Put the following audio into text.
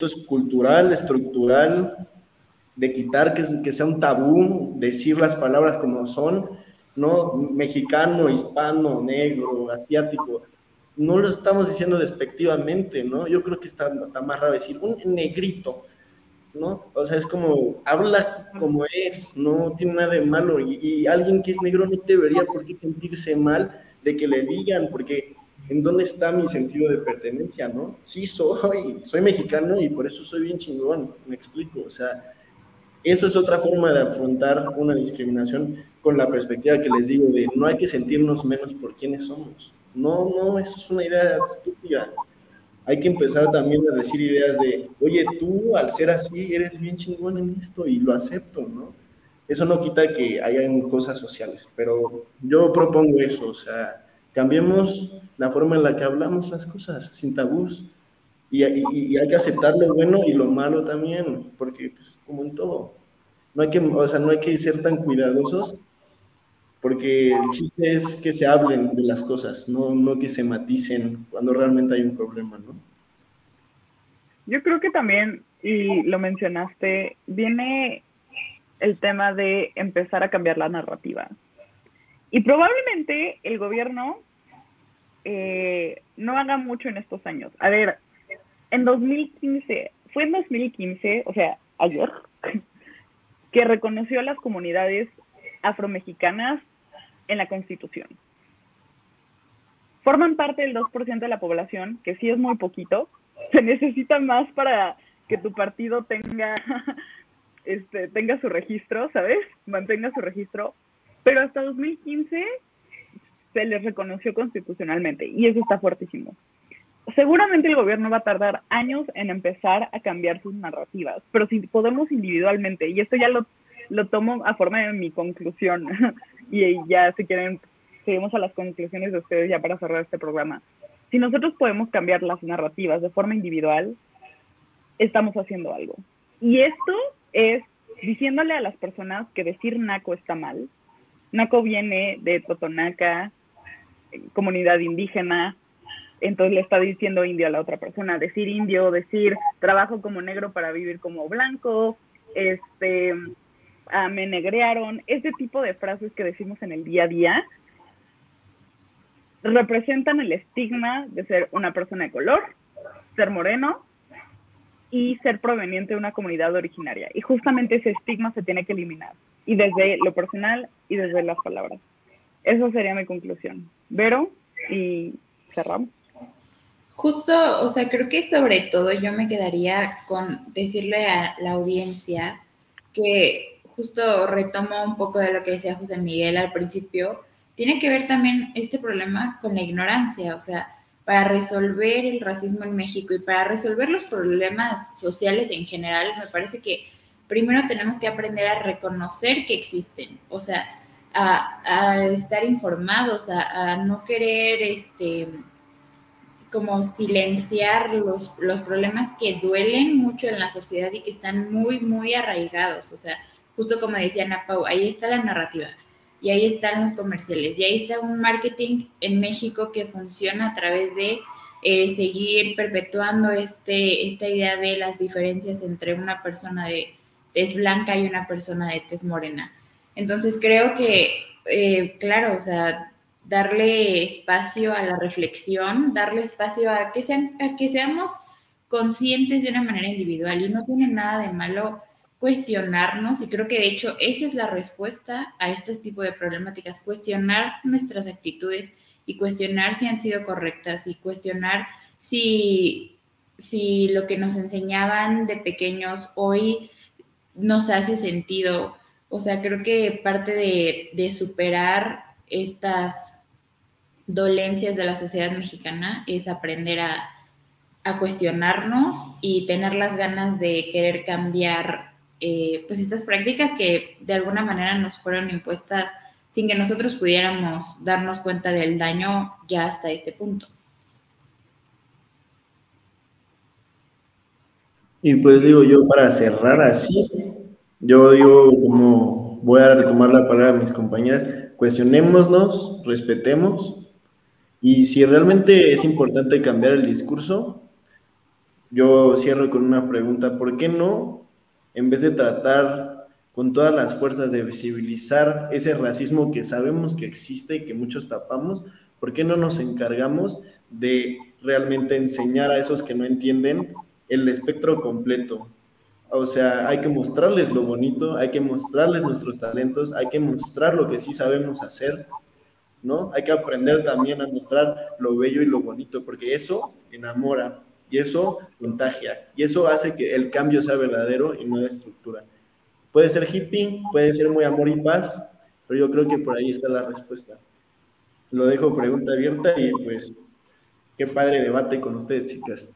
es cultural, estructural, de quitar que, sea un tabú, decir las palabras como son, no mexicano, hispano, negro, asiático, no lo estamos diciendo despectivamente, ¿no? Yo creo que está, está más raro decir un negrito, ¿no? O sea, es como, habla como es, no tiene nada de malo, y, y alguien que es negro no debería por qué sentirse mal de que le digan, porque ¿en dónde está mi sentido de pertenencia, no? Sí soy, soy mexicano y por eso soy bien chingón, me explico, o sea, eso es otra forma de afrontar una discriminación con la perspectiva que les digo de no hay que sentirnos menos por quienes somos. No, no, eso es una idea estúpida. Hay que empezar también a decir ideas de, oye, tú al ser así eres bien chingón en esto y lo acepto, ¿no? Eso no quita que hayan cosas sociales, pero yo propongo eso, o sea, cambiemos la forma en la que hablamos las cosas, sin tabús, y, hay que aceptar lo bueno y lo malo también, porque pues como en todo, no hay que, o sea, no hay que ser tan cuidadosos porque el chiste es que se hablen de las cosas, no, no que se maticen cuando realmente hay un problema, ¿no? Yo creo que también, y lo mencionaste, viene el tema de empezar a cambiar la narrativa. Y probablemente el gobierno eh, no haga mucho en estos años. A ver, en 2015, fue en 2015, o sea, ayer, que reconoció a las comunidades afromexicanas en la Constitución. Forman parte del 2% de la población, que sí es muy poquito. Se necesita más para que tu partido tenga, este, tenga su registro, ¿sabes? Mantenga su registro. Pero hasta 2015 se les reconoció constitucionalmente y eso está fuertísimo. Seguramente el gobierno va a tardar años en empezar a cambiar sus narrativas, pero si podemos individualmente, y esto ya lo, lo tomo a forma de mi conclusión, y ya si quieren, seguimos a las conclusiones de ustedes ya para cerrar este programa. Si nosotros podemos cambiar las narrativas de forma individual, estamos haciendo algo. Y esto es diciéndole a las personas que decir naco está mal. Naco viene de Totonaca, comunidad indígena, entonces le está diciendo indio a la otra persona, decir indio, decir trabajo como negro para vivir como blanco, este, ah, me negrearon, ese tipo de frases que decimos en el día a día representan el estigma de ser una persona de color, ser moreno y ser proveniente de una comunidad originaria. Y justamente ese estigma se tiene que eliminar, y desde lo personal y desde las palabras. Esa sería mi conclusión. Vero, y cerramos. Justo, o sea, creo que sobre todo yo me quedaría con decirle a la audiencia que justo retomo un poco de lo que decía José Miguel al principio, tiene que ver también este problema con la ignorancia, o sea, para resolver el racismo en México y para resolver los problemas sociales en general, me parece que primero tenemos que aprender a reconocer que existen, o sea, a, estar informados, a, no querer este como silenciar los, problemas que duelen mucho en la sociedad y que están muy, muy arraigados. O sea, justo como decía Ana Pau, ahí está la narrativa y ahí están los comerciales y ahí está un marketing en México que funciona a través de eh, seguir perpetuando este, esta idea de las diferencias entre una persona de tez blanca y una persona de tez morena. Entonces creo que, eh, claro, o sea, darle espacio a la reflexión, darle espacio a que, sean, que seamos conscientes de una manera individual y no tiene nada de malo cuestionarnos y creo que de hecho esa es la respuesta a este tipo de problemáticas, cuestionar nuestras actitudes y cuestionar si han sido correctas y cuestionar si, si lo que nos enseñaban de pequeños hoy nos hace sentido o sea, creo que parte de, superar estas dolencias de la sociedad mexicana es aprender a, cuestionarnos y tener las ganas de querer cambiar eh, pues estas prácticas que de alguna manera nos fueron impuestas sin que nosotros pudiéramos darnos cuenta del daño ya hasta este punto. Y pues digo yo, para cerrar así, yo digo, como voy a retomar la palabra de mis compañeras, cuestionémonos, respetemos, y si realmente es importante cambiar el discurso, yo cierro con una pregunta, ¿por qué no, en vez de tratar con todas las fuerzas de visibilizar ese racismo que sabemos que existe y que muchos tapamos, ¿por qué no nos encargamos de realmente enseñar a esos que no entienden el espectro completo? O sea, hay que mostrarles lo bonito, hay que mostrarles nuestros talentos, hay que mostrar lo que sí sabemos hacer, ¿no? Hay que aprender también a mostrar lo bello y lo bonito, porque eso enamora y eso contagia y eso hace que el cambio sea verdadero y no de estructura. Puede ser hippie, puede ser muy amor y paz, pero yo creo que por ahí está la respuesta. Lo dejo pregunta abierta y pues qué padre debate con ustedes, chicas.